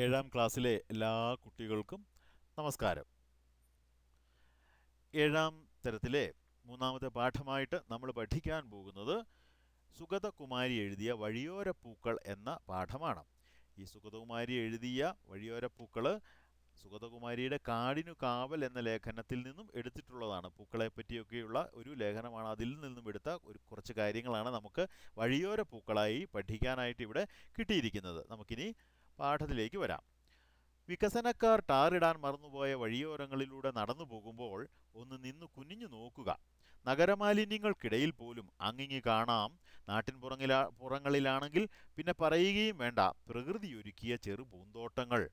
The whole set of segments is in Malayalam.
ഏഴാം ക്ലാസ്സിലെ എല്ലാ കുട്ടികൾക്കും നമസ്കാരം. ഏഴാം തരത്തിലെ മൂന്നാമത്തെ പാഠമായിട്ട് നമ്മൾ പഠിക്കാൻ പോകുന്നത് സുഗതകുമാരി എഴുതിയ വഴിയോര പൂക്കൾ എന്ന പാഠമാണ്. ഈ സുഗതകുമാരി എഴുതിയ വഴിയോര പൂക്കൾ സുഗതകുമാരിയുടെ കാടിനു കാവൽ എന്ന ലേഖനത്തിൽ നിന്നും എടുത്തിട്ടുള്ളതാണ്. പൂക്കളെ പറ്റിയൊക്കെയുള്ള ഒരു ലേഖനമാണ് അതിൽ നിന്നും എടുത്ത ഒരു കുറച്ച് കാര്യങ്ങളാണ് നമുക്ക് വഴിയോര പൂക്കളായി പഠിക്കാനായിട്ട് ഇവിടെ കിട്ടിയിരിക്കുന്നത്. നമുക്കിനി പാഠത്തിലേക്ക് വരാം. വികസനക്കാർ ടാറിടാൻ മറന്നുപോയ വഴിയോരങ്ങളിലൂടെ നടന്നു പോകുമ്പോൾ ഒന്ന് നിന്ന് കുനിഞ്ഞു നോക്കുക. നഗരമാലിന്യങ്ങൾക്കിടയിൽ പോലും അങ്ങിങ്ങി കാണാം. നാട്ടിൻ പുറങ്ങിലാ പുറങ്ങളിലാണെങ്കിൽ പിന്നെ പറയുകയും വേണ്ട. പ്രകൃതി ഒരുക്കിയ ചെറു പൂന്തോട്ടങ്ങൾ.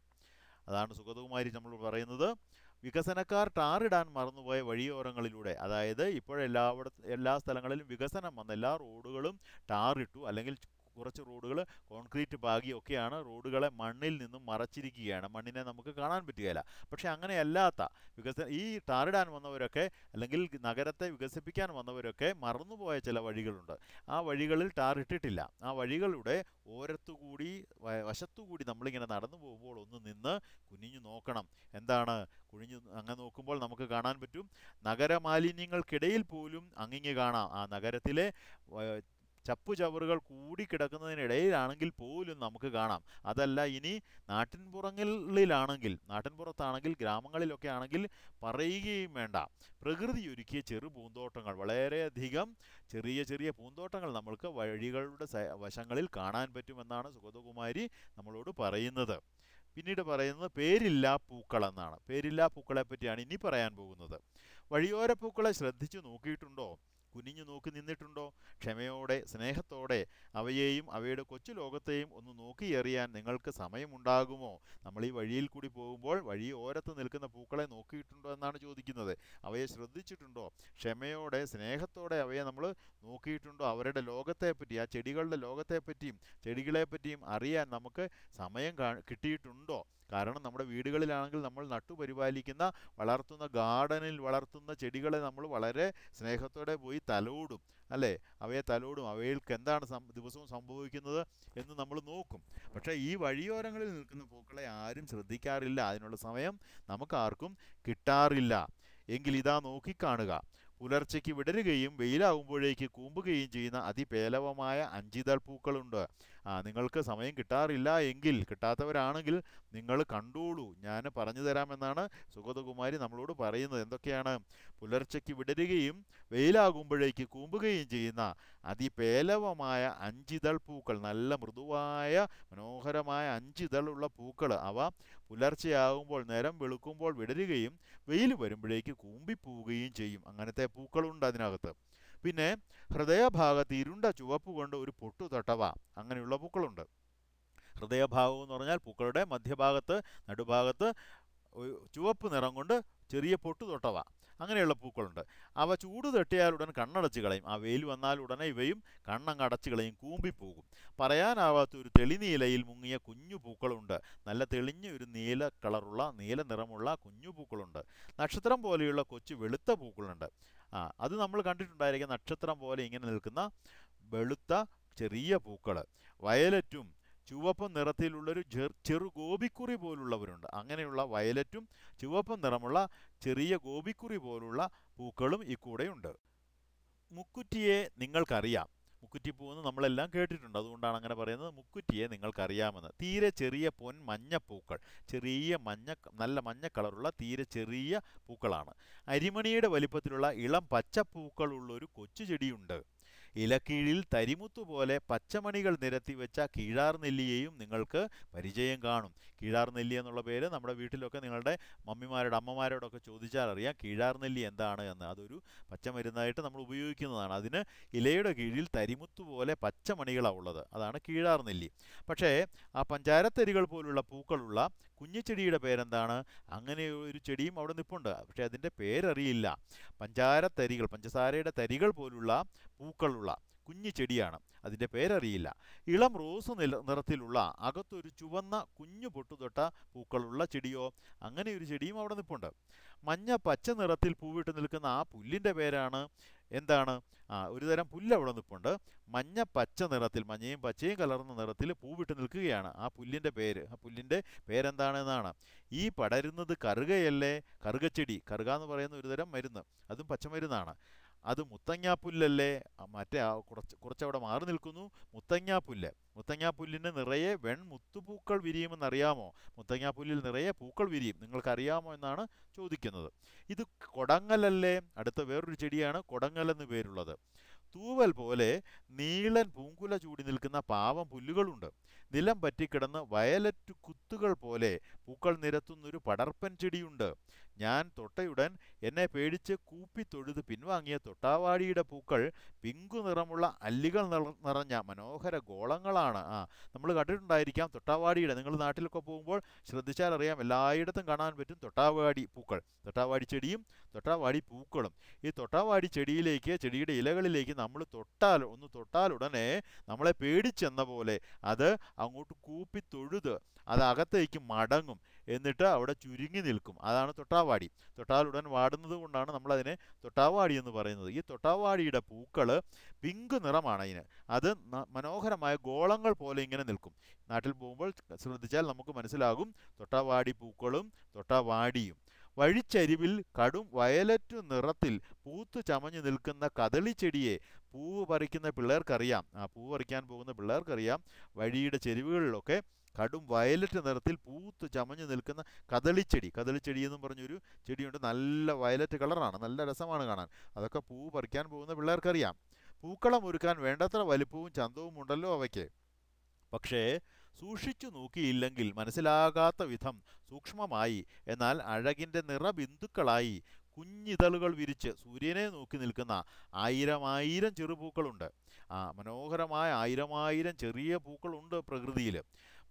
അതാണ് സുഗതകുമാരി നമ്മൾ പറയുന്നത്. വികസനക്കാർ ടാറിടാൻ മറന്നുപോയ വഴിയോരങ്ങളിലൂടെ അതായത് ഇപ്പോഴെല്ലാവിടെ എല്ലാ സ്ഥലങ്ങളിലും വികസനം വന്ന എല്ലാ റോഡുകളും ടാറിട്ടു അല്ലെങ്കിൽ കുറച്ച് റോഡുകൾ കോൺക്രീറ്റ് പാകിയൊക്കെയാണ് റോഡുകളെ മണ്ണിൽ നിന്നും മറച്ചിരിക്കുകയാണ്. മണ്ണിനെ നമുക്ക് കാണാൻ പറ്റുകയില്ല. പക്ഷെ അങ്ങനെയല്ലാത്ത വികസന ഈ ടാറിടാൻ വന്നവരൊക്കെ അല്ലെങ്കിൽ നഗരത്തെ വികസിപ്പിക്കാൻ വന്നവരൊക്കെ മറന്നുപോയ ചില വഴികളുണ്ട്. ആ വഴികളിൽ ടാർ ഇട്ടിട്ടില്ല. ആ വഴികളുടെ ഓരത്തുകൂടി വശത്തുകൂടി നമ്മളിങ്ങനെ നടന്നു പോകുമ്പോൾ ഒന്ന് നിന്ന് കുനിഞ്ഞു നോക്കണം. എന്താണ്? കുനിഞ്ഞു അങ്ങനെ നോക്കുമ്പോൾ നമുക്ക് കാണാൻ പറ്റും. നഗരമാലിന്യങ്ങൾക്കിടയിൽ പോലും അങ്ങിങ്ങ് കാണാം. ആ നഗരത്തിലെ ചപ്പുചവറുകൾ കൂടിക്കിടക്കുന്നതിനിടയിലാണെങ്കിൽ പോലും നമുക്ക് കാണാം. അതല്ല ഇനി നാട്ടിൻപുറങ്ങളിലാണെങ്കിൽ നാട്ടിൻപുറത്താണെങ്കിൽ ഗ്രാമങ്ങളിലൊക്കെ ആണെങ്കിൽ പറയുകയും വേണ്ട. പ്രകൃതി ഒരുക്കിയ ചെറു പൂന്തോട്ടങ്ങൾ വളരെയധികം ചെറിയ ചെറിയ പൂന്തോട്ടങ്ങൾ നമ്മൾക്ക് വഴികളുടെ വശങ്ങളിൽ കാണാൻ പറ്റുമെന്നാണ് സുഗതകുമാരി നമ്മളോട് പറയുന്നത്. പിന്നീട് പറയുന്നത് പേരില്ലാ പൂക്കൾ എന്നാണ്. പേരില്ലാ പൂക്കളെ പറ്റിയാണ് ഇനി പറയാൻ പോകുന്നത്. വഴിയോര പൂക്കളെ ശ്രദ്ധിച്ചു നോക്കിയിട്ടുണ്ടോ? കുനിഞ്ഞു നോക്കി നിന്നിട്ടുണ്ടോ? ക്ഷമയോടെ സ്നേഹത്തോടെ അവയെയും അവയുടെ കൊച്ചു ലോകത്തെയും ഒന്ന് നോക്കി എറിയാൻ നിങ്ങൾക്ക് സമയമുണ്ടാകുമോ? നമ്മൾ ഈ വഴിയിൽ കൂടി പോകുമ്പോൾ വഴി ഓരത്ത് നിൽക്കുന്ന പൂക്കളെ നോക്കിയിട്ടുണ്ടോ എന്നാണ് ചോദിക്കുന്നത്. അവയെ ശ്രദ്ധിച്ചിട്ടുണ്ടോ? ക്ഷമയോടെ സ്നേഹത്തോടെ അവയെ നമ്മൾ നോക്കിയിട്ടുണ്ടോ? അവരുടെ ലോകത്തെപ്പറ്റി ആ ചെടികളുടെ ലോകത്തെപ്പറ്റിയും ചെടികളെപ്പറ്റിയും അറിയാൻ നമുക്ക് സമയം കിട്ടിയിട്ടുണ്ടോ? കാരണം നമ്മുടെ വീടുകളിലാണെങ്കിൽ നമ്മൾ നട്ടുപരിപാലിക്കുന്ന വളർത്തുന്ന ഗാർഡനിൽ വളർത്തുന്ന ചെടികളെ നമ്മൾ വളരെ സ്നേഹത്തോടെ പോയി തലോടും അല്ലേ? അവയെ തലോടും. അവയിൽക്ക് എന്താണ് ദിവസവും സംഭവിക്കുന്നത് എന്ന് നമ്മൾ നോക്കും. പക്ഷേ ഈ വഴിയോരങ്ങളിൽ നിൽക്കുന്ന പൂക്കളെ ആരും ശ്രദ്ധിക്കാറില്ല. അതിനുള്ള സമയം നമുക്കാർക്കും കിട്ടാറില്ല. എങ്കിൽ ഇതാ നോക്കിക്കാണുക. പുലർച്ചയ്ക്ക് വിടരുകയും വെയിലാകുമ്പോഴേക്ക് കൂമ്പുകയും ചെയ്യുന്ന അതിപേലവമായ അഞ്ചിതൾ പൂക്കളുണ്ട്. നിങ്ങൾക്ക് സമയം കിട്ടാറില്ല എങ്കിൽ കിട്ടാത്തവരാണെങ്കിൽ നിങ്ങൾ കണ്ടോളൂ. ഞാൻ പറഞ്ഞു തരാമെന്നാണ് സുഗതകുമാരി നമ്മളോട് പറയുന്നത്. എന്തൊക്കെയാണ്? പുലർച്ചയ്ക്ക് വിടരുകയും വെയിലാകുമ്പോഴേക്ക് കൂമ്പുകയും ചെയ്യുന്ന അതിപേലവമായ അഞ്ചിതൾ പൂക്കൾ നല്ല മൃദുവായ മനോഹരമായ അഞ്ചിതളുള്ള പൂക്കൾ അവ പുലർച്ചയാകുമ്പോൾ നേരം വെളുക്കുമ്പോൾ വിടരുകയും വെയിൽ വരുമ്പോഴേക്ക് കൂമ്പിപ്പോവുകയും ചെയ്യും. അങ്ങനത്തെ പൂക്കളുണ്ട് അതിനകത്ത്. പിന്നെ ഹൃദയഭാഗത്ത് ഇരുണ്ട ചുവപ്പ് കൊണ്ട് ഒരു പൊട്ടു തട്ടവ അങ്ങനെയുള്ള പൂക്കളുണ്ട്. ഹൃദയഭാഗം എന്ന് പറഞ്ഞാൽ പൂക്കളുടെ മധ്യഭാഗത്ത് നടുഭാഗത്ത് ചുവപ്പ് നിറം കൊണ്ട് ചെറിയ പൊട്ടു തൊട്ടവ അങ്ങനെയുള്ള പൂക്കളുണ്ട്. അവ ചൂട് തട്ടിയാൽ ഉടൻ കണ്ണടച്ച് കളയും. ആ വെയിൽ വന്നാൽ ഉടനെ ഇവയും കണ്ണങ്ങ് അടച്ചു കളയും കൂമ്പിപ്പോകും. പറയാനാവാത്ത ഒരു തെളിനീലയിൽ മുങ്ങിയ കുഞ്ഞു പൂക്കളുണ്ട്. നല്ല തെളിഞ്ഞ ഒരു നീല കളറുള്ള നീല നിറമുള്ള കുഞ്ഞു പൂക്കളുണ്ട്. നക്ഷത്രം പോലെയുള്ള കൊച്ചു വെളുത്ത പൂക്കളുണ്ട്. ആ അത് നമ്മൾ കണ്ടിട്ടുണ്ടായിരിക്കും നക്ഷത്രം പോലെ ഇങ്ങനെ നിൽക്കുന്ന വെളുത്ത ചെറിയ പൂക്കൾ വയലറ്റും ചുവപ്പ് നിറത്തിലുള്ളൊരു ചെറു ഗോപിക്കുറി പോലുള്ളവരുണ്ട്. അങ്ങനെയുള്ള വയലറ്റും ചുവപ്പ് നിറമുള്ള ചെറിയ ഗോപിക്കുറി പോലുള്ള പൂക്കളും ഈ കൂടെയുണ്ട്. മുക്കുറ്റിയെ നിങ്ങൾക്കറിയാം. മുക്കുറ്റിപ്പൂ എന്ന് നമ്മളെല്ലാം കേട്ടിട്ടുണ്ട്. അതുകൊണ്ടാണ് അങ്ങനെ പറയുന്നത് മുക്കുറ്റിയെ നിങ്ങൾക്കറിയാമെന്ന്. തീരെ ചെറിയ പൊൻ മഞ്ഞ പൂക്കൾ ചെറിയ മഞ്ഞ നല്ല മഞ്ഞ കളറുള്ള തീരെ ചെറിയ പൂക്കളാണ്. അരിമണിയുടെ വലിപ്പത്തിലുള്ള ഇളം പച്ച പച്ചപ്പൂക്കളുള്ളൊരു കൊച്ചു ചെടിയുണ്ട്. ഇലക്കീഴിൽ തരിമുത്തുപോലെ പച്ചമണികൾ നിരത്തി വെച്ച കീഴാർ നെല്ലിയെയും നിങ്ങൾക്ക് പരിചയം കാണും. കീഴാർ നെല്ലി എന്നുള്ള പേര് നമ്മുടെ വീട്ടിലൊക്കെ നിങ്ങളുടെ മമ്മിമാരോട് അമ്മമാരോടൊക്കെ ചോദിച്ചാൽ അറിയാം കീഴാർ നെല്ലി എന്താണ് എന്ന്. അതൊരു പച്ചമരുന്നായിട്ട് നമ്മൾ ഉപയോഗിക്കുന്നതാണ്. അതിന് ഇലയുടെ കീഴിൽ തരിമുത്തുപോലെ പച്ചമണികളാണ് ഉള്ളത്. അതാണ് കീഴാർ നെല്ലി. പക്ഷേ ആ പഞ്ചാരത്തരികൾ പോലുള്ള പൂക്കളുള്ള കുഞ്ഞിച്ചെടിയുടെ പേരെന്താണ്? അങ്ങനെ ഒരു ചെടിയും അവിടെ നിൽപ്പുണ്ട് പക്ഷേ അതിന്റെ പേരറിയില്ല. പഞ്ചാരത്തരികൾ പഞ്ചസാരയുടെ തരികൾ പോലുള്ള പൂക്കളുള്ള കുഞ്ഞു ചെടിയാണ്. അതിന്റെ പേരറിയില്ല. ഇളം റോസ് നില നിറത്തിലുള്ള അകത്തൊരു ചുവന്ന കുഞ്ഞു പൊട്ടുതൊട്ട പൂക്കളുള്ള ചെടിയോ? അങ്ങനെ ഒരു ചെടിയും അവിടെ നിൽപ്പുണ്ട് മഞ്ഞ പച്ച നിറത്തിൽ പൂവിട്ട് നിൽക്കുന്ന ആ പുല്ലിന്റെ പേരാണ് എന്താണ്? ആ ഒരു തരം പുല്ല് അവിടെ നിൽപ്പുണ്ട് മഞ്ഞ പച്ച നിറത്തിൽ മഞ്ഞയും പച്ചയും കലർന്ന നിറത്തിൽ പൂവിട്ട് നിൽക്കുകയാണ്. ആ പുല്ലിന്റെ പേര് ആ പുല്ലിന്റെ പേരെന്താണെന്നാണ്. ഈ പടരുന്നത് കറുകയല്ലേ? കറുകച്ചെടി. കറുക എന്ന് പറയുന്ന ഒരുതരം മരുന്ന്. അതും പച്ചമരുന്നാണ്. അത് മുത്തങ്ങാപ്പുല്ലല്ലേ? മറ്റേ കുറച്ച് കുറച്ചവിടെ മാറി നിൽക്കുന്നു. മുത്തങ്ങാപ്പുല്ല്. മുത്തങ്ങാപ്പുല്ലിന് നിറയെ വെൺമുത്തുപൂക്കൾ വിരിയുമെന്നറിയാമോ? മുത്തങ്ങാപ്പുല്ലിൽ നിറയെ പൂക്കൾ വിരിയും. നിങ്ങൾക്കറിയാമോ എന്നാണ് ചോദിക്കുന്നത്. ഇത് കൊടങ്ങലല്ലേ? അടുത്ത വേറൊരു ചെടിയാണ് കൊടങ്ങൽ എന്ന് പേരുള്ളത്. തൂവൽ പോലെ നീളൻ പൂങ്കുല ചൂടി നിൽക്കുന്ന പാവം പുല്ലുകളുണ്ട്. നിലം പറ്റിക്കിടന്ന് വയലറ്റ് കുത്തുകൾ പോലെ പൂക്കൾ നിരത്തുന്നൊരു പടർപ്പൻ ചെടിയുണ്ട്. ഞാൻ തൊട്ടയുടൻ എന്നെ പേടിച്ച് കൂപ്പി തൊഴുത് പിൻവാങ്ങിയ തൊട്ടാവാടിയുടെ പൂക്കൾ പിങ്കു നിറമുള്ള അല്ലികൾ നിറഞ്ഞ മനോഹര ഗോളങ്ങളാണ്. ആ നമ്മൾ കണ്ടിട്ടുണ്ടായിരിക്കാം തൊട്ടാവാടിയുടെ. നിങ്ങൾ നാട്ടിലൊക്കെ പോകുമ്പോൾ ശ്രദ്ധിച്ചാൽ അറിയാം എല്ലായിടത്തും കാണാൻ പറ്റും തൊട്ടാവാടി പൂക്കൾ തൊട്ടാവാടി ചെടിയും തൊട്ടാവാടി പൂക്കളും. ഈ തൊട്ടാവാടി ചെടിയിലേക്ക് ചെടിയുടെ ഇലകളിലേക്ക് നമ്മൾ തൊട്ടാൽ ഒന്ന് തൊട്ടാൽ ഉടനെ നമ്മളെ പേടിച്ചെന്ന പോലെ അത് അങ്ങോട്ട് കൂപ്പി തൊഴുത് അത് അകത്തേക്ക് മടങ്ങും. എന്നിട്ട് അവിടെ ചുരുങ്ങി നിൽക്കും. അതാണ് തൊട്ടാവാടി. തൊട്ടാലുടൻ വാടുന്നത് കൊണ്ടാണ് നമ്മളതിനെ തൊട്ടാവാടി എന്ന് പറയുന്നത്. ഈ തൊട്ടാവാടിയുടെ പൂക്കൾ പിങ്ക് നിറമാണ് അതിന്. അത് മനോഹരമായ ഗോളങ്ങൾ പോലെ ഇങ്ങനെ നിൽക്കും. നാട്ടിൽ പോകുമ്പോൾ ശ്രദ്ധിച്ചാൽ നമുക്ക് മനസ്സിലാകും തൊട്ടാവാടി പൂക്കളും തൊട്ടാവാടിയും. വഴിച്ചരിവിൽ കടും വയലറ്റ് നിറത്തിൽ പൂത്തു ചമഞ്ഞു നിൽക്കുന്ന കദളിച്ചെടിയെ പൂവ് പറിക്കുന്ന പിള്ളേർക്കറിയാം. ആ പൂവ് പറിക്കാൻ പോകുന്ന പിള്ളേർക്കറിയാം. വഴിയുടെ ചെരുവുകളിലൊക്കെ കടും വയലറ്റ് നിറത്തിൽ പൂത്ത് ചമഞ്ഞു നിൽക്കുന്ന കദളിച്ചെടി. കദളിച്ചെടി എന്നും പറഞ്ഞൊരു ചെടിയുണ്ട്. നല്ല വയലറ്റ് കളറാണ്. നല്ല രസമാണ് കാണാൻ. അതൊക്കെ പൂവ് പറിക്കാൻ പോകുന്ന പിള്ളേർക്കറിയാം. പൂക്കളം ഒരുക്കാൻ വേണ്ടത്ര വലിപ്പവും ചന്തവും ഉണ്ടല്ലോ അവയ്ക്ക്. പക്ഷേ സൂക്ഷിച്ചു നോക്കിയില്ലെങ്കിൽ മനസ്സിലാകാത്ത വിധം സൂക്ഷ്മമായി. എന്നാൽ അഴകിന്റെ നിറബിന്ദുക്കളായി കുഞ്ഞിതളുകൾ വിരിച്ച് സൂര്യനെ നോക്കി നിൽക്കുന്ന ആയിരം ആയിരം ചെറുപൂക്കളുണ്ട്. ആ മനോഹരമായ ആയിരമായിരം ആയിരം ചെറിയ പൂക്കളുണ്ട് പ്രകൃതിയിൽ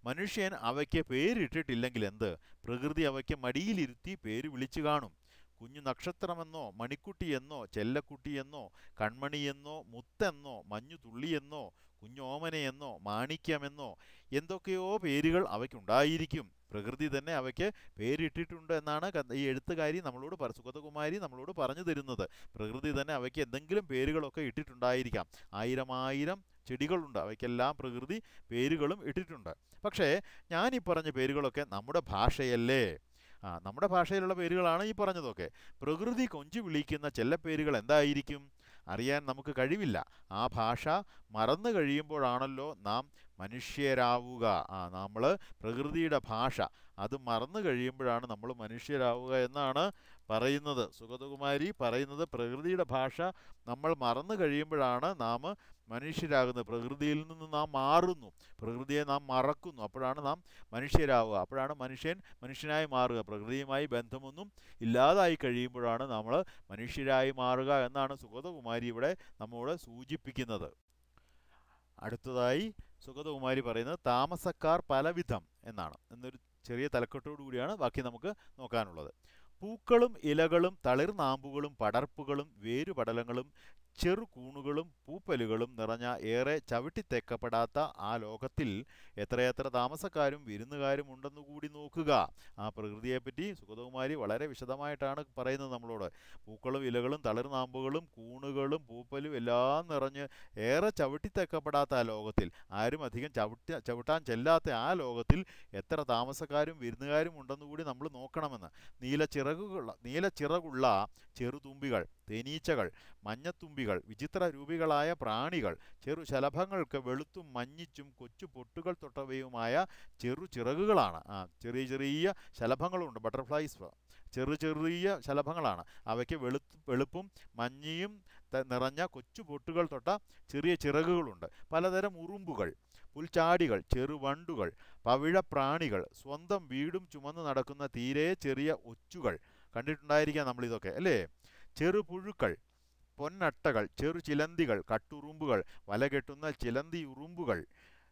മനുഷ്യൻ അവയ്ക്ക് പേരിട്ടിട്ടില്ലെങ്കിൽ എന്ത്? പ്രകൃതി അവയ്ക്ക് മടിയിലിരുത്തി പേര് വിളിച്ചു കാണും. കുഞ്ഞു നക്ഷത്രമെന്നോ മണിക്കുട്ടിയെന്നോ ചെല്ലക്കുട്ടിയെന്നോ കൺമണിയെന്നോ മുത്തെന്നോ മഞ്ഞു തുള്ളിയെന്നോ കുഞ്ഞോമനയെന്നോ മാണിക്യമെന്നോ എന്തൊക്കെയോ പേരുകൾ അവയ്ക്കുണ്ടായിരിക്കും. പ്രകൃതി തന്നെ അവയ്ക്ക് പേരിട്ടിട്ടുണ്ട് എന്നാണ് ഈ എഴുത്തുകാരി നമ്മളോട് സുഗതകുമാരി നമ്മളോട് പറഞ്ഞു തരുന്നത്. പ്രകൃതി തന്നെ അവയ്ക്ക് എന്തെങ്കിലും പേരുകളൊക്കെ ഇട്ടിട്ടുണ്ടായിരിക്കാം. ആയിരം ആയിരം ചെടികളുണ്ട്. അവയ്ക്കെല്ലാം പ്രകൃതി പേരുകളും ഇട്ടിട്ടുണ്ട്. പക്ഷേ ഞാൻ ഈ പറഞ്ഞ പേരുകളൊക്കെ നമ്മുടെ ഭാഷയല്ലേ? ആ നമ്മുടെ ഭാഷയിലുള്ള പേരുകളാണ് ഈ പറഞ്ഞതൊക്കെ. പ്രകൃതി കൊഞ്ചു വിളിക്കുന്ന ചില പേരുകൾ എന്തായിരിക്കും? അറിയാൻ നമുക്ക് കഴിവില്ല. ആ ഭാഷ മറന്നു കഴിയുമ്പോഴാണല്ലോ നാം മനുഷ്യരാവുക. ആ നമ്മൾ പ്രകൃതിയുടെ ഭാഷ. അത് മറന്നു കഴിയുമ്പോഴാണ് നമ്മൾ മനുഷ്യരാവുക എന്നാണ് പറയുന്നത്. സുഗതകുമാരി പറയുന്നത് പ്രകൃതിയുടെ ഭാഷ നമ്മൾ മറന്നു കഴിയുമ്പോഴാണ് നാം മനുഷ്യരാകുന്നത്. പ്രകൃതിയിൽ നിന്ന് നാം മാറുന്നു. പ്രകൃതിയെ നാം മറക്കുന്നു. അപ്പോഴാണ് നാം മനുഷ്യരാവുക. അപ്പോഴാണ് മനുഷ്യൻ മനുഷ്യനായി മാറുക. പ്രകൃതിയുമായി ബന്ധമൊന്നും ഇല്ലാതായി കഴിയുമ്പോഴാണ് നമ്മൾ മനുഷ്യരായി മാറുക എന്നാണ് സുഗതകുമാരി ഇവിടെ നമ്മോട് സൂചിപ്പിക്കുന്നത്. അടുത്തതായി സുഗതകുമാരി പറയുന്നത് താമസക്കാർ പലവിധം എന്നാണ്. എന്നൊരു ചെറിയ തലക്കെട്ടോടുകൂടിയാണ് ബാക്കി നമുക്ക് നോക്കാനുള്ളത്. പൂക്കളും ഇലകളും തളിർനാമ്പുകളും പടർപ്പുകളും വേരുപടലങ്ങളും ചെറുകൂണുകളും പൂപ്പലുകളും നിറഞ്ഞ ഏറെ ചവിട്ടിത്തേക്കപ്പെടാത്ത ആ ലോകത്തിൽ എത്രയെത്ര താമസക്കാരും വിരുന്നുകാരും ഉണ്ടെന്ന് കൂടി നോക്കുക. ആ പ്രകൃതിയെപ്പറ്റി സുഗതകുമാരി വളരെ വിശദമായിട്ടാണ് പറയുന്നത് നമ്മളോട്. പൂക്കളും ഇലകളും തളിർനാമ്പുകളും കൂണുകളും പൂപ്പലും എല്ലാം നിറഞ്ഞ് ഏറെ ചവിട്ടിത്തേക്കപ്പെടാത്ത ആ ലോകത്തിൽ ആരും അധികം ചവിട്ടി ചവിട്ടാൻ ചെല്ലാത്ത ആ ലോകത്തിൽ എത്ര താമസക്കാരും വിരുന്നുകാരും ഉണ്ടെന്ന് കൂടി നമ്മൾ നോക്കണമെന്ന്. നീലച്ചിറകുകൾ നീലച്ചിറകുള്ള ചെറുതുമ്പികൾ തേനീച്ചകൾ മഞ്ഞത്തുമ്പികൾ വിചിത്ര രൂപികളായ പ്രാണികൾ ചെറു ശലഭങ്ങൾക്ക് വെളുത്തും മഞ്ഞിച്ചും കൊച്ചു പൊട്ടുകൾ തൊട്ടവയുമായ ചെറു ചിറകുകളാണ്. ആ ചെറിയ ചെറിയ ശലഭങ്ങളുണ്ട് ബട്ടർഫ്ലൈസ് ചെറു ചെറിയ ശലഭങ്ങളാണ്. അവയ്ക്ക് വെളുത്ത് വെളുപ്പും മഞ്ഞയും നിറഞ്ഞ കൊച്ചു പൊട്ടുകൾ തൊട്ട ചെറിയ ചിറകുകളുണ്ട്. പലതരം ഉറുമ്പുകൾ പുൽച്ചാടികൾ ചെറുവണ്ടുകൾ പവിഴപ്രാണികൾ സ്വന്തം വീടും ചുമന്ന് നടക്കുന്ന തീരെ ചെറിയ ഒച്ചുകൾ. കണ്ടിട്ടുണ്ടായിരിക്കാം നമ്മളിതൊക്കെ അല്ലേ? ചെറുപുഴുക്കൾ പൊന്നട്ടകൾ ചെറു ചിലന്തികൾ കട്ടുറുമ്പുകൾ വലകെട്ടുന്ന ചിലന്തി ഉറുമ്പുകൾ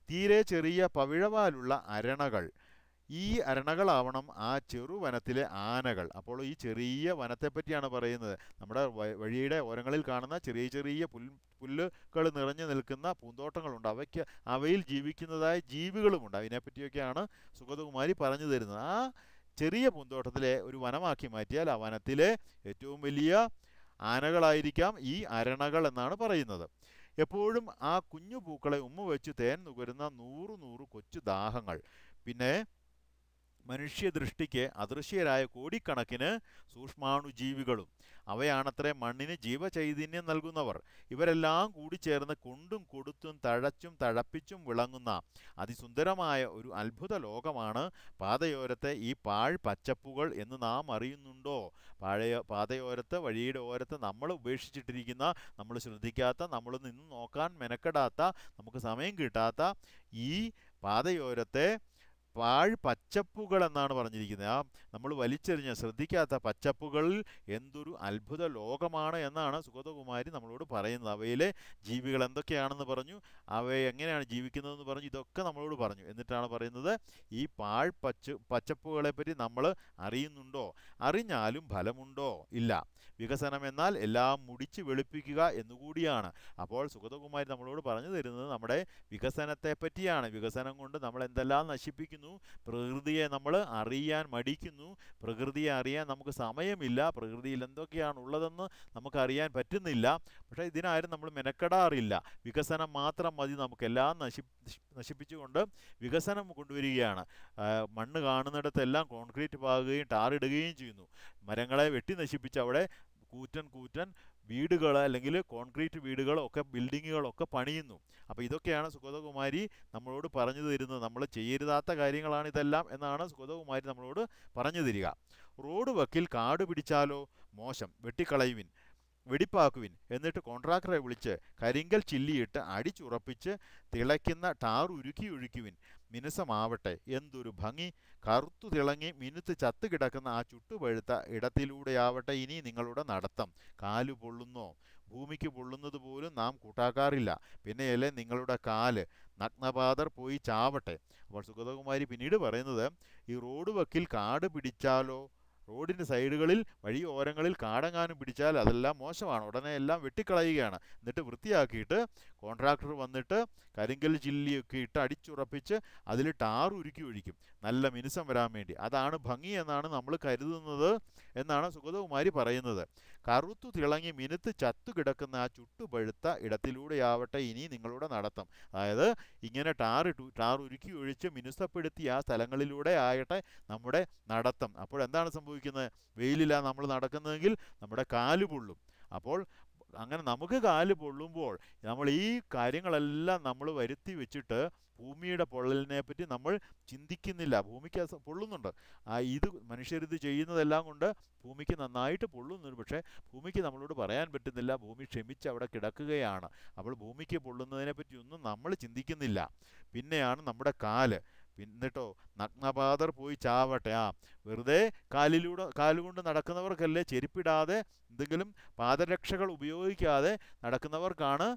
തീരെ ചെറിയ പവിഴവാലുള്ള അരണകൾ ഈ അരണകളാവണം ആ ചെറുവനത്തിലെ ആനകൾ. അപ്പോൾ ഈ ചെറിയ വനത്തെപ്പറ്റിയാണ് പറയുന്നത്. നമ്മുടെ വഴിയുടെ ഓരങ്ങളിൽ കാണുന്ന ചെറിയ ചെറിയ പുൽ പുല്ലുകൾ നിറഞ്ഞു നിൽക്കുന്ന പൂന്തോട്ടങ്ങളുണ്ട്. അവയ്ക്ക് അവയിൽ ജീവിക്കുന്നതായ ജീവികളുമുണ്ട്. അതിനെപ്പറ്റിയൊക്കെയാണ് സുഗതകുമാരി പറഞ്ഞു തരുന്നത്. ആ ചെറിയ പൂന്തോട്ടത്തിലെ ഒരു വനമാക്കി മാറ്റിയാൽ ആ വനത്തിലെ ഏറ്റവും വലിയ ആനകളായിരിക്കാം ഈ അരണകൾ എന്നാണ് പറയുന്നത്. എപ്പോഴും ആ കുഞ്ഞു പൂക്കളെ ഉമ്മ വെച്ച് തേൻ നുകരുന്ന നൂറു നൂറ് കൊച്ചു ദാഹങ്ങൾ. പിന്നെ മനുഷ്യദൃഷ്ടിക്ക് അദൃശ്യരായ കോടിക്കണക്കിന് സൂക്ഷ്മാണുജീവികളും. അവയാണത്രേ മണ്ണിന് ജീവചൈതന്യം നൽകുന്നവർ. ഇവരെല്ലാം കൂടി കൂടിച്ചേർന്ന് കൊണ്ടും കൊടുത്തും തഴച്ചും തഴപ്പിച്ചും വിളങ്ങുന്ന അതിസുന്ദരമായ ഒരു അത്ഭുത ലോകമാണ് പാതയോരത്തെ ഈ പാഴ് പച്ചപ്പുകൾ എന്ന് നാം അറിയുന്നുണ്ടോ? പാഴയ പാതയോരത്ത് വഴിയുടെ ഓരത്ത് നമ്മൾ ഉപേക്ഷിച്ചിട്ടിരിക്കുന്ന നമ്മൾ ശ്രദ്ധിക്കാത്ത നമ്മൾ നിന്ന് നോക്കാൻ മെനക്കെടാത്ത നമുക്ക് സമയം കിട്ടാത്ത ഈ പാതയോരത്തെ പാഴ് പച്ചപ്പുകൾ എന്നാണ് പറഞ്ഞിരിക്കുന്നത്. ആ നമ്മൾ വലിച്ചെറിഞ്ഞ ശ്രദ്ധിക്കാത്ത പച്ചപ്പുകളിൽ എന്തൊരു അത്ഭുത ലോകമാണ് എന്നാണ് സുഗതകുമാരി നമ്മളോട് പറയുന്നത്. അവയിലെ ജീവികൾ എന്തൊക്കെയാണെന്ന് പറഞ്ഞു അവയെ എങ്ങനെയാണ് ജീവിക്കുന്നതെന്ന് പറഞ്ഞു ഇതൊക്കെ നമ്മളോട് പറഞ്ഞു. എന്നിട്ടാണ് പറയുന്നത് ഈ പാഴ് പച്ച പച്ചപ്പുകളെ പറ്റി നമ്മൾ അറിയുന്നുണ്ടോ? അറിഞ്ഞാലും ഫലമുണ്ടോ? ഇല്ല. വികസനം എന്നാൽ എല്ലാം മുടിച്ച് വെളുപ്പിക്കുക എന്നുകൂടിയാണ്. അപ്പോൾ സുഗതകുമാരി നമ്മളോട് പറഞ്ഞു തരുന്നത് നമ്മുടെ വികസനത്തെ പറ്റിയാണ് വികസനം കൊണ്ട് നമ്മൾ എന്തെല്ലാം നശിപ്പിക്കുന്നു പ്രകൃതിയെ നമ്മൾ അറിയാൻ മടിക്കുന്നു. പ്രകൃതിയെ അറിയാൻ നമുക്ക് സമയമില്ല. പ്രകൃതിയിൽ എന്തൊക്കെയാണ് ഉള്ളതെന്ന് നമുക്കറിയാൻ പറ്റുന്നില്ല. പക്ഷേ ഇതിനാരും നമ്മൾ മെനക്കെടാറില്ല. വികസനം മാത്രം മതി നമുക്കെല്ലാം നശി നശിപ്പിച്ചുകൊണ്ട് വികസനം കൊണ്ടുവരികയാണ്. മണ്ണ് കാണുന്നിടത്തെല്ലാം കോൺക്രീറ്റ് പാകുകയും ടാറിടുകയും ചെയ്യുന്നു. മരങ്ങളെ വെട്ടി നശിപ്പിച്ച് അവിടെ കൂറ്റൻ കൂറ്റൻ വീടുകൾ അല്ലെങ്കിൽ കോൺക്രീറ്റ് വീടുകളൊക്കെ ബിൽഡിങ്ങുകളൊക്കെ പണിയുന്നു. അപ്പോൾ ഇതൊക്കെയാണ് സുഗതകുമാരി നമ്മളോട് പറഞ്ഞു തരുന്നത്. നമ്മൾ ചെയ്യരുതാത്ത കാര്യങ്ങളാണ് ഇതെല്ലാം എന്നാണ് സുഗതകുമാരി നമ്മളോട് പറഞ്ഞു തരിക. റോഡ് വക്കിൽ കാട് പിടിച്ചാലോ? മോശം. വെട്ടിക്കളയുവിൻ. വെടിപ്പാക്കുവിൻ. എന്നിട്ട് കോൺട്രാക്ടറെ വിളിച്ച് കരിങ്കൽ ചില്ലിയിട്ട് അടിച്ചുറപ്പിച്ച് തിളയ്ക്കുന്ന ടാർ ഉരുക്കി ഒഴിക്കുവിൻ. മിനുസമാവട്ടെ. എന്തൊരു ഭംഗി. കറുത്തു തിളങ്ങി മിനുത്ത് ചത്തു കിടക്കുന്ന ആ ചുട്ടുപഴുത്ത ഇടത്തിലൂടെയാവട്ടെ ഇനി നിങ്ങളുടെ നടത്തം. കാലു പൊള്ളുന്നോ? ഭൂമിക്ക് പൊള്ളുന്നത് പോലും നാം കൂട്ടാക്കാറില്ല. പിന്നെയല്ലേ നിങ്ങളുടെ കാൽ. നഗ്നപാതർ പോയി ചാവട്ടെ. അപ്പോൾ സുഗതകുമാരി പിന്നീട് പറയുന്നത് ഈ റോഡ് വക്കിൽ കാട് പിടിച്ചാലോ? റോഡിന്റെ സൈഡുകളിൽ വഴിയോരങ്ങളിൽ കാടങ്ങാനും പിടിച്ചാൽ അതെല്ലാം മോശമാണ്. ഉടനെ എല്ലാം വെട്ടിക്കളയുകയാണ്. എന്നിട്ട് വൃത്തിയാക്കിയിട്ട് കോൺട്രാക്ടർ വന്നിട്ട് കരിങ്കൽ ചില്ലിയൊക്കെ ഇട്ട് അടിച്ചുറപ്പിച്ച് അതിൽ ടാർ ഉരുക്കി ഒഴിക്കും. നല്ല മിനുസം വരാൻ വേണ്ടി. അതാണ് ഭംഗി എന്നാണ് നമ്മൾ കരുതുന്നത് എന്നാണ് സുഗതകുമാരി പറയുന്നത്. കറുത്തു തിളങ്ങി മിനുത്ത് ചത്തു കിടക്കുന്ന ആ ചുട്ടുപഴുത്ത ഇടത്തിലൂടെയാവട്ടെ ഇനി നിങ്ങളുടെ നടത്തം. അതായത് ഇങ്ങനെ ടാർ ടാർ ഉരുക്കി ഒഴിച്ച് മിനുസപ്പെടുത്തി ആ സ്ഥലങ്ങളിലൂടെ ആകട്ടെ നമ്മുടെ നടത്തം. അപ്പോൾ എന്താണ് സംഭവിക്കുന്നത് വെയിലില്ല നമ്മൾ നടക്കുന്നതെങ്കിൽ നമ്മുടെ കാൽ പൊള്ളും. അപ്പോൾ അങ്ങനെ നമുക്ക് കാൽ പൊള്ളുമ്പോൾ നമ്മൾ ഈ കാര്യങ്ങളെല്ലാം നമ്മൾ വരുത്തി വെച്ചിട്ട് ഭൂമിയുടെ പൊള്ളലിനെ പറ്റി നമ്മൾ ചിന്തിക്കുന്നില്ല. ഭൂമിക്ക് പൊള്ളുന്നുണ്ട്. ആ ഇത് മനുഷ്യരിത് ചെയ്യുന്നതെല്ലാം കൊണ്ട് ഭൂമിക്ക് നന്നായിട്ട് പൊള്ളുന്നുണ്ട്. പക്ഷേ ഭൂമിക്ക് നമ്മളോട് പറയാൻ പറ്റുന്നില്ല. ഭൂമി ക്ഷമിച്ച് അവിടെ കിടക്കുകയാണ്. അപ്പോൾ ഭൂമിക്ക് പൊള്ളുന്നതിനെ പറ്റിയൊന്നും നമ്മൾ ചിന്തിക്കുന്നില്ല. പിന്നെയാണ് നമ്മുടെ കാൽ. എന്നിട്ടോ നഗ്നപാതർ പോയി ചാവട്ടെ. ആ വെറുതെ കാലിലൂടെ കാലുകൊണ്ട് നടക്കുന്നവർക്കല്ലേ ചെരുപ്പിടാതെ എന്തെങ്കിലും പാദരക്ഷകൾ ഉപയോഗിക്കാതെ നടക്കുന്നവർക്കാണ്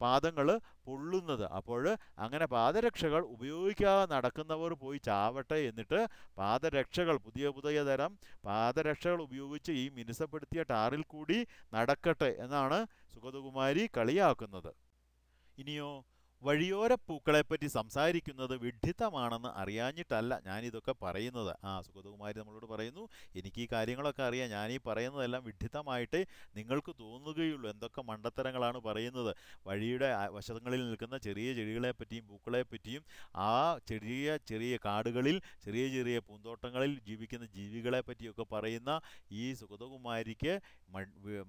പാദങ്ങൾ പൊള്ളുന്നത്. അപ്പോൾ അങ്ങനെ പാദരക്ഷകൾ ഉപയോഗിക്കാതെ നടക്കുന്നവർ പോയി ചാവട്ടെ എന്നിട്ട് പാദരക്ഷകൾ പുതിയ പുതിയ തരം പാദരക്ഷകൾ ഉപയോഗിച്ച് ഈ മിനുസപ്പെടുത്തിയ ടാറിൽ കൂടി നടക്കട്ടെ എന്നാണ് സുഗതകുമാരി കളിയാക്കുന്നത്. ഇനിയോ വഴിയോര പൂക്കളെപ്പറ്റി സംസാരിക്കുന്നത് വിഡ്ഢിത്തമാണെന്ന് അറിയാഞ്ഞിട്ടല്ല ഞാനിതൊക്കെ പറയുന്നത്. ആ സുഗതകുമാരി നമ്മളോട് പറയുന്നു എനിക്ക് ഈ കാര്യങ്ങളൊക്കെ അറിയാം. ഞാൻ ഈ പറയുന്നതെല്ലാം വിഡ്ഢിത്തമായിട്ട് നിങ്ങൾക്ക് തോന്നുകയുള്ളൂ. എന്തൊക്കെ മണ്ടത്തരങ്ങളാണ് പറയുന്നത്. വഴിയുടെ വശങ്ങളിൽ നിൽക്കുന്ന ചെറിയ ചെടികളെപ്പറ്റിയും പറ്റിയും പൂക്കളെ പറ്റിയും ആ ചെറിയ ചെറിയ കാടുകളിൽ ചെറിയ ചെറിയ പൂന്തോട്ടങ്ങളിൽ ജീവിക്കുന്ന ജീവികളെ പറ്റിയൊക്കെ പറയുന്ന ഈ സുഗതകുമാരിക്ക്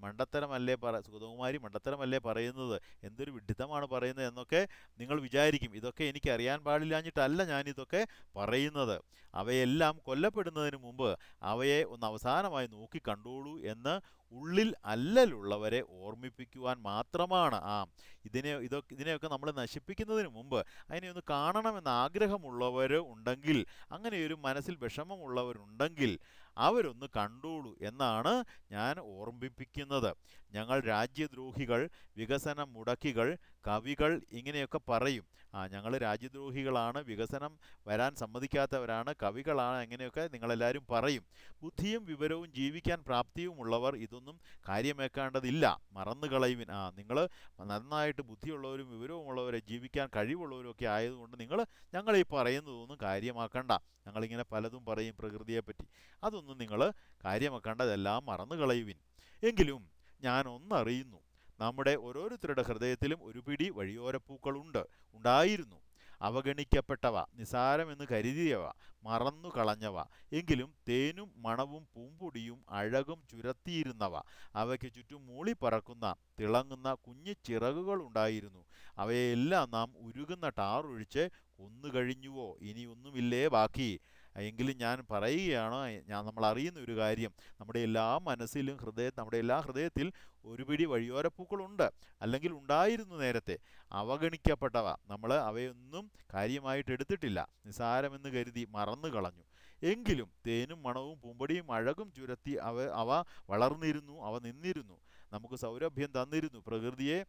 മണ്ടത്തരമല്ലേ പറ സുഗതകുമാരി മണ്ടത്തരമല്ലേ പറയുന്നത്? എന്തൊരു വിഡ്ഢിത്തമാണ് പറയുന്നത് എന്നൊക്കെ നിങ്ങൾ വിചാരിക്കും ഇതൊക്കെ എനിക്ക് അറിയാൻ പാടില്ലാഞ്ഞിട്ടല്ല ഞാനിതൊക്കെ പറയുന്നത്. അവയെല്ലാം കൊല്ലപ്പെടുന്നതിന് മുമ്പ് അവയെ ഒന്ന് അവസാനമായി നോക്കി കണ്ടോളൂ എന്ന് ഉള്ളിൽ അല്ലലുള്ളവരെ ഓർമ്മിപ്പിക്കുവാൻ മാത്രമാണ് ആ ഇതിനെ ഇതൊക്കെ ഇതിനെയൊക്കെ നമ്മൾ നശിപ്പിക്കുന്നതിന് മുമ്പ് അതിനെ ഒന്ന് കാണണമെന്ന് ആഗ്രഹമുള്ളവർ ഉണ്ടെങ്കിൽ അങ്ങനെയൊരു മനസ്സിൽ വിഷമമുള്ളവരുണ്ടെങ്കിൽ അവരൊന്ന് കണ്ടോളൂ എന്നാണ് ഞാൻ ഓർമ്മിപ്പിക്കുന്നത്. ഞങ്ങൾ രാജ്യദ്രോഹികൾ വികസന മുടക്കികൾ കവികൾ ഇങ്ങനെയൊക്കെ പറയും. ആ ഞങ്ങൾ രാജ്യദ്രോഹികളാണ് വികസനം വരാൻ സമ്മതിക്കാത്തവരാണ് കവികളാണ് അങ്ങനെയൊക്കെ നിങ്ങളെല്ലാവരും പറയും. ബുദ്ധിയും വിവരവും ജീവിക്കാൻ പ്രാപ്തിയുമുള്ളവർ ഇതൊന്നും കാര്യമേക്കേണ്ടതില്ല. മറന്നു കളയുവിൻ. ആ നിങ്ങൾ നന്നായിട്ട് ബുദ്ധിയുള്ളവരും വിവരവുമുള്ളവരെ ജീവിക്കാൻ കഴിവുള്ളവരും ഒക്കെ ആയതുകൊണ്ട് നിങ്ങൾ ഞങ്ങൾ ഈ പറയുന്നതൊന്നും കാര്യമാക്കണ്ട. ഞങ്ങളിങ്ങനെ പലതും പറയും പ്രകൃതിയെപ്പറ്റി. അതൊന്നും നിങ്ങൾ കാര്യമാക്കേണ്ടതെല്ലാം മറന്നു കളയുവിൻ. എങ്കിലും ഞാൻ ഒന്നറിയുന്നു നമ്മുടെ ഓരോരുത്തരുടെ ഹൃദയത്തിലും ഒരു പിടി വഴിയോരപ്പൂക്കളുണ്ട്. ഉണ്ടായിരുന്നു. അവഗണിക്കപ്പെട്ടവ നിസാരമെന്ന് കരുതിയവ മറന്നു കളഞ്ഞവ എങ്കിലും തേനും മണവും പൂമ്പൊടിയും അഴകും ചുരത്തിയിരുന്നവ. അവയ്ക്ക് ചുറ്റും മൂളി പറക്കുന്ന തിളങ്ങുന്ന കുഞ്ഞു ചിറകുകൾ ഉണ്ടായിരുന്നു. അവയെല്ലാം നാം ഉരുകുന്ന ടാറൊഴിച്ച് കൊന്നുകഴിഞ്ഞുവോ? ഇനി ഒന്നുമില്ലേ ബാക്കി? എങ്കിലും ഞാൻ പറയുകയാണ് ഞാൻ നമ്മൾ അറിയുന്ന ഒരു കാര്യം നമ്മുടെ എല്ലാ മനസ്സിലും ഹൃദയ നമ്മുടെ എല്ലാ ഹൃദയത്തിൽ ഒരു പിടി വഴിയോരപ്പൂക്കളുണ്ട്. അല്ലെങ്കിൽ ഉണ്ടായിരുന്നു നേരത്തെ. അവഗണിക്കപ്പെട്ടവ. നമ്മൾ അവയൊന്നും കാര്യമായിട്ട് എടുത്തിട്ടില്ല. നിസാരമെന്ന് കരുതി മറന്നു കളഞ്ഞു. എങ്കിലും തേനും മണവും പൂമ്പടിയും അഴകും ചുരത്തി അവ അവ വളർന്നിരുന്നു അവ നിന്നിരുന്നു. നമുക്ക് സൗരഭ്യം തന്നിരുന്നു. പ്രകൃതിയെ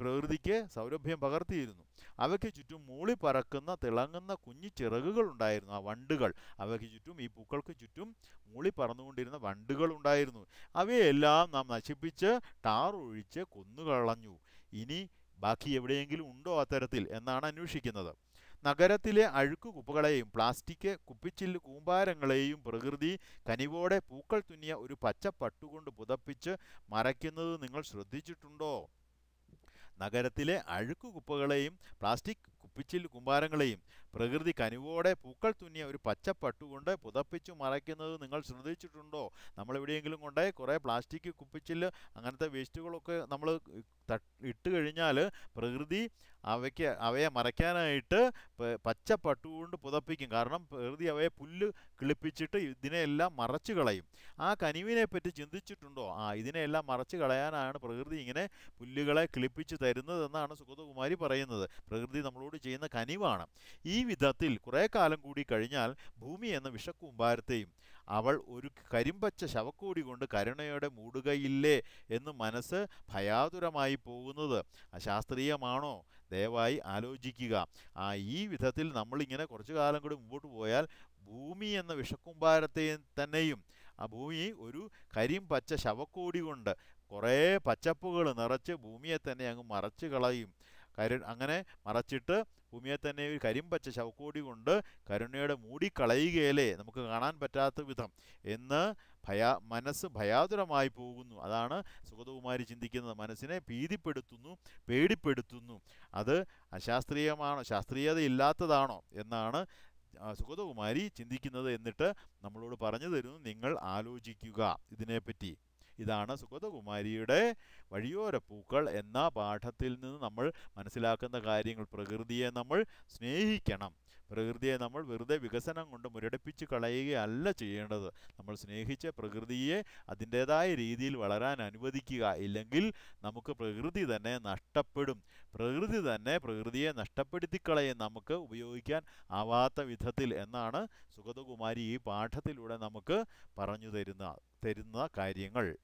പ്രകൃതിക്ക് സൗരഭ്യം പകർത്തിയിരുന്നു. അവയ്ക്ക് ചുറ്റും മൂളി പറക്കുന്ന തിളങ്ങുന്ന കുഞ്ഞു ചിറകുകൾ ഉണ്ടായിരുന്നു ആ വണ്ടുകൾ. അവയ്ക്ക് ചുറ്റും ഈ പൂക്കൾക്ക് ചുറ്റും മൂളി പറന്നുകൊണ്ടിരുന്ന വണ്ടുകൾ ഉണ്ടായിരുന്നു. അവയെല്ലാം നാം നശിപ്പിച്ച് ടാർ ഒഴിച്ച് കൊന്നുകളഞ്ഞു. ഇനി ബാക്കി എവിടെയെങ്കിലും ഉണ്ടോ അത്തരത്തിൽ എന്നാണ് അന്വേഷിക്കുന്നത്. നഗരത്തിലെ അഴുക്കു കുപ്പകളെയും പ്ലാസ്റ്റിക് കുപ്പിച്ചില്ല് കൂമ്പാരങ്ങളെയും പ്രകൃതി കനിവോടെ പൂക്കൾ തുന്നിയ ഒരു പച്ച പട്ടുകൊണ്ട് പുതപ്പിച്ച് മറയ്ക്കുന്നത് നിങ്ങൾ ശ്രദ്ധിച്ചിട്ടുണ്ടോ? നഗരത്തിലെ അഴുക്കുകുപ്പകളെയും പ്ലാസ്റ്റിക് കുപ്പിച്ചിൽ കുമ്പാരങ്ങളെയും പ്രകൃതി കനിവോടെ പൂക്കൾ തുന്നിയ ഒരു പച്ചപ്പട്ടുകൊണ്ട് പുതപ്പിച്ചു മറയ്ക്കുന്നത് നിങ്ങൾ ശ്രദ്ധിച്ചിട്ടുണ്ടോ? നമ്മൾ എവിടെയെങ്കിലും കൊണ്ടേ കുറേ പ്ലാസ്റ്റിക് കുപ്പിച്ചിൽ അങ്ങനത്തെ വേസ്റ്റുകളൊക്കെ നമ്മൾ ഇട്ട് കഴിഞ്ഞാൽ പ്രകൃതി അവയ്ക്ക് അവയെ മറയ്ക്കാനായിട്ട് പച്ച പട്ടുകൊണ്ട് പുതപ്പിക്കും. കാരണം പ്രകൃതി അവയെ പുല്ല് കിളിപ്പിച്ചിട്ട് ഇതിനെയെല്ലാം മറച്ചു കളയും. ആ കനിവിനെ പറ്റി ചിന്തിച്ചിട്ടുണ്ടോ? ആ ഇതിനെയെല്ലാം മറച്ചു കളയാനാണ് പ്രകൃതി ഇങ്ങനെ പുല്ലുകളെ കിളിപ്പിച്ച് തരുന്നതെന്നാണ് സുഗതകുമാരി പറയുന്നത്. പ്രകൃതി നമ്മളോട് ചെയ്യുന്ന കനിവാണ്. ഈ വിധത്തിൽ കുറേ കാലം കൂടി കഴിഞ്ഞാൽ ഭൂമി എന്ന വിഷക്കൂമ്പാരത്തെയും അവൾ ഒരു കരിമ്പച്ച ശവക്കൂടി കൊണ്ട് കരുണയോടെ മൂടുകയില്ലേ എന്ന് മനസ്സ് ഭയാതുരമായി പോകുന്നത് അശാസ്ത്രീയമാണോ? ദയവായി ആലോചിക്കുക. ആ ഈ വിധത്തിൽ നമ്മളിങ്ങനെ കുറച്ചു കാലം കൂടി മുമ്പോട്ട് പോയാൽ ഭൂമി എന്ന വിഷക്കുമ്പാരത്തെയും തന്നെയും ആ ഭൂമി ഒരു കരിം പച്ച ശവക്കോടി കൊണ്ട് കുറേ പച്ചപ്പുകൾ നിറച്ച് ഭൂമിയെ തന്നെ അങ്ങ് മറച്ചു കളയും. കരു അങ്ങനെ മറച്ചിട്ട് ഭൂമിയെ തന്നെ ഒരു കരിമ്പച്ച ശവക്കോടി കൊണ്ട് കരുണയുടെ മൂടിക്കളയുകയല്ലേ നമുക്ക് കാണാൻ പറ്റാത്ത വിധം എന്ന് ഭയാ മനസ്സ് ഭയാതുരമായി പോകുന്നു. അതാണ് സുഗതകുമാരി ചിന്തിക്കുന്നത് മനസ്സിനെ ഭീതിപ്പെടുത്തുന്നു പേടിപ്പെടുത്തുന്നു. അത് അശാസ്ത്രീയമാണോ ശാസ്ത്രീയത ഇല്ലാത്തതാണോ എന്നാണ് സുഗതകുമാരി ചിന്തിക്കുന്നത് എന്നിട്ട് നമ്മളോട് പറഞ്ഞു തരുന്നു. നിങ്ങൾ ആലോചിക്കുക ഇതിനെപ്പറ്റി. ഇതാണ് സുഗതകുമാരിയുടെ വഴിയോര പൂക്കൾ എന്ന പാഠത്തിൽ നിന്ന് നമ്മൾ മനസ്സിലാക്കുന്ന കാര്യങ്ങൾ പ്രകൃതിയെ നമ്മൾ സ്നേഹിക്കണം. പ്രകൃതിയെ നമ്മൾ വെറുതെ വികസനം കൊണ്ട് മുരടിപ്പിച്ച് കളയുകയല്ല ചെയ്യേണ്ടത്. നമ്മൾ സ്നേഹിച്ച പ്രകൃതിയെ അതിന്റെതായ രീതിയിൽ വളരാൻ അനുവദിക്കുക. ഇല്ലെങ്കിൽ നമുക്ക് പ്രകൃതി തന്നെ നഷ്ടപ്പെടും. പ്രകൃതി തന്നെ പ്രകൃതിയെ നഷ്ടപ്പെടുത്തിക്കളയും. നമുക്ക് ഉപയോഗിക്കാൻ ആവാത്ത വിധത്തിൽ എന്നാണ് സുഗതകുമാരി ഈ പാഠത്തിലൂടെ നമുക്ക് പറഞ്ഞു തരുന്ന തരുന്ന കാര്യങ്ങൾ.